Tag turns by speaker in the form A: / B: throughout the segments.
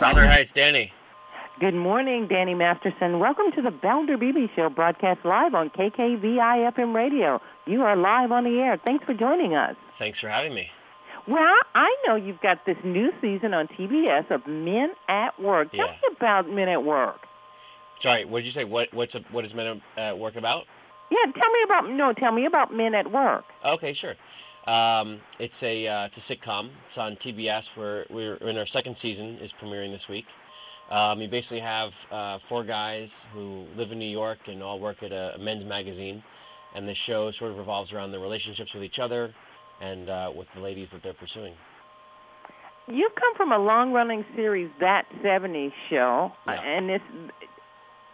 A: Brother, hey, it's Danny.
B: Good morning, Danny Masterson. Welcome to the Valder Beebe Show, broadcast live on KKVI FM radio. You are live on the air. Thanks for joining us.
A: Thanks for having me.
B: Well, I know you've got this new season on TBS of Men at Work. Tell
A: Yeah.
B: me about Men at Work.
A: Sorry, what did you say? What what's a, what is Men at uh, Work about?
B: Yeah, tell me about no, tell me about Men at Work.
A: Okay, sure. Um, it's a uh, it's a sitcom. It's on TBS. We're we're in our second season. is premiering this week. Um, you basically have uh, four guys who live in New York and all work at a, a men's magazine, and the show sort of revolves around their relationships with each other and uh, with the ladies that they're pursuing.
B: You've come from a long-running series, That '70s Show,
A: Yeah.
B: and it's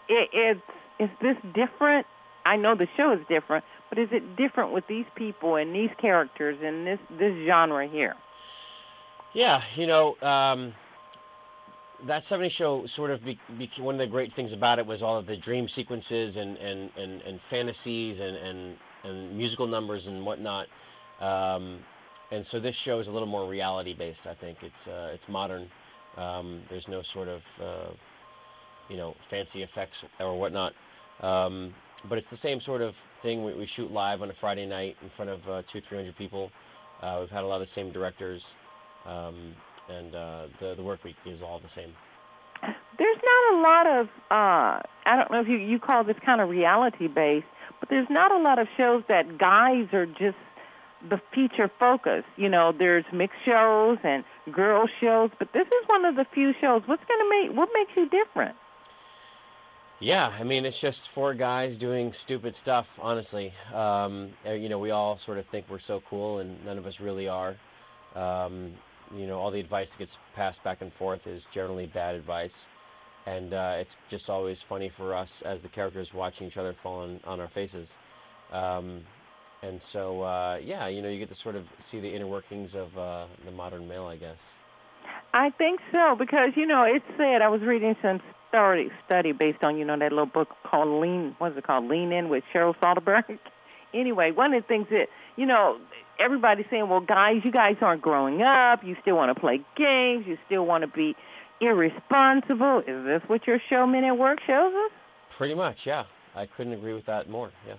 B: it, it's is this different? I know the show is different, but is it different with these people and these characters and this this genre here?
A: Yeah, you know, um, that 70 show sort of be, be, one of the great things about it was all of the dream sequences and, and, and, and fantasies and, and, and musical numbers and whatnot. Um, and so this show is a little more reality based, I think. It's, uh, it's modern. Um, there's no sort of, uh, you know, fancy effects or whatnot. Um, but it's the same sort of thing. We, we shoot live on a Friday night in front of uh, two, three hundred people. Uh, we've had a lot of the same directors, um, and uh, the the work week is all the same.
B: There's not a lot of uh I don't know if you you call this kind of reality based, but there's not a lot of shows that guys are just the feature focus. You know, there's mixed shows and girl shows, but this is one of the few shows. What's going to make what makes you different?
A: Yeah, I mean, it's just four guys doing stupid stuff. Honestly, um, uh, you know, we all sort of think we're so cool, and none of us really are. Um, you know, all the advice that gets passed back and forth is generally bad advice, and uh, it's just always funny for us as the characters watching each other fall on, on our faces. Um, and so, uh, yeah, you know, you get to sort of see the inner workings of uh, the modern male, I guess.
B: I think so because you know it said I was reading some study study based on you know that little book called Lean what's it called Lean In with Cheryl Soderbergh. anyway, one of the things that you know everybody's saying, well, guys, you guys aren't growing up. You still want to play games. You still want to be irresponsible. Is this what your show Men at Work shows us?
A: Pretty much, yeah. I couldn't agree with that more. Yeah.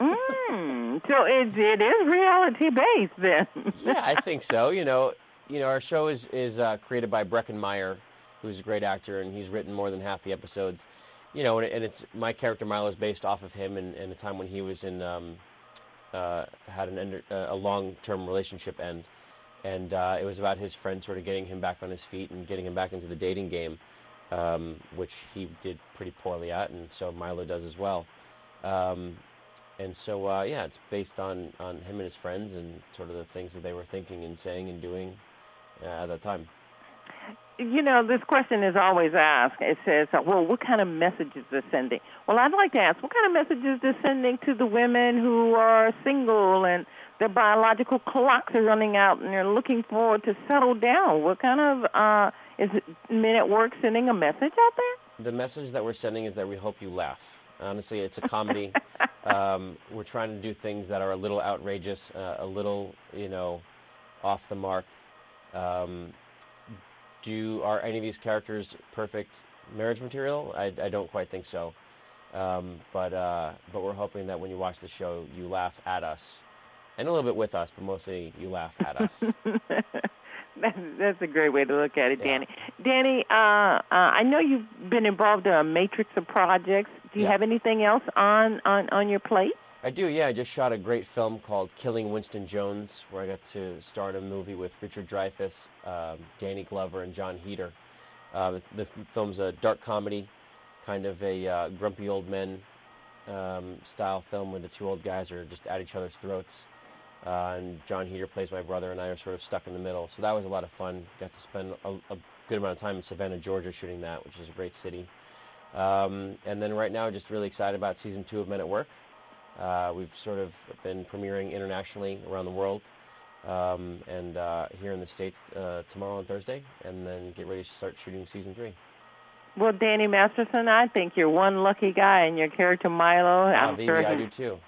B: Mm, so it it is reality based then.
A: yeah, I think so. You know, you know, our show is is uh, created by Breckin Meyer, who's a great actor, and he's written more than half the episodes. You know, and, it's my character Milo is based off of him, and, and a time when he was in um, uh, had an uh, a long term relationship end, and uh, it was about his friend sort of getting him back on his feet and getting him back into the dating game, um, which he did pretty poorly at, and so Milo does as well. Um, and so, uh, yeah, it's based on, on him and his friends and sort of the things that they were thinking and saying and doing uh, at that time.
B: You know, this question is always asked. It says, well, what kind of messages they're sending? Well, I'd like to ask, what kind of messages they're sending to the women who are single and their biological clocks are running out and they're looking forward to settle down? What kind of, uh, is Men at Work sending a message out there?
A: The message that we're sending is that we hope you laugh. Honestly, it's a comedy. um, we're trying to do things that are a little outrageous, uh, a little, you know, off the mark. Um, do are any of these characters perfect marriage material? I, I don't quite think so. Um, but uh, but we're hoping that when you watch the show, you laugh at us, and a little bit with us, but mostly you laugh at us.
B: that's, that's a great way to look at it,
A: Yeah.
B: Danny. Danny, uh, uh, I know you've been involved in a matrix of projects. Do you
A: Yeah.
B: have anything else on, on, on your plate?
A: I do, yeah. I just shot a great film called Killing Winston Jones, where I got to star in a movie with Richard Dreyfuss, um, Danny Glover, and Jon Heder. Uh, the, the film's a dark comedy, kind of a uh, grumpy old men um, style film where the two old guys are just at each other's throats. Uh, and Jon Heder plays my brother, and I are sort of stuck in the middle. So that was a lot of fun. Got to spend a, a good amount of time in Savannah, Georgia, shooting that, which is a great city. Um, and then right now, just really excited about season two of Men at Work. Uh, we've sort of been premiering internationally around the world um, and uh, here in the States uh, tomorrow and Thursday, and then get ready to start shooting season three.
B: Well, Danny Masterson, I think you're one lucky guy, and your character Milo.
A: Ah,
B: I'm sure
A: I do too.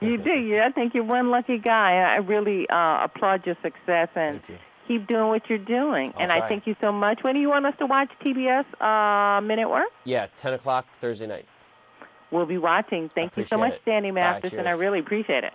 B: you do. Yeah, I think you're one lucky guy. I really uh, applaud your success and
A: you.
B: keep doing what you're doing.
A: I'll
B: and
A: try.
B: I thank you so much. When do you want us to watch TBS uh, Men at Work?
A: Yeah, 10 o'clock Thursday night.
B: We'll be watching. Thank you so much,
A: it.
B: Danny
A: Mathis,
B: and I really appreciate it.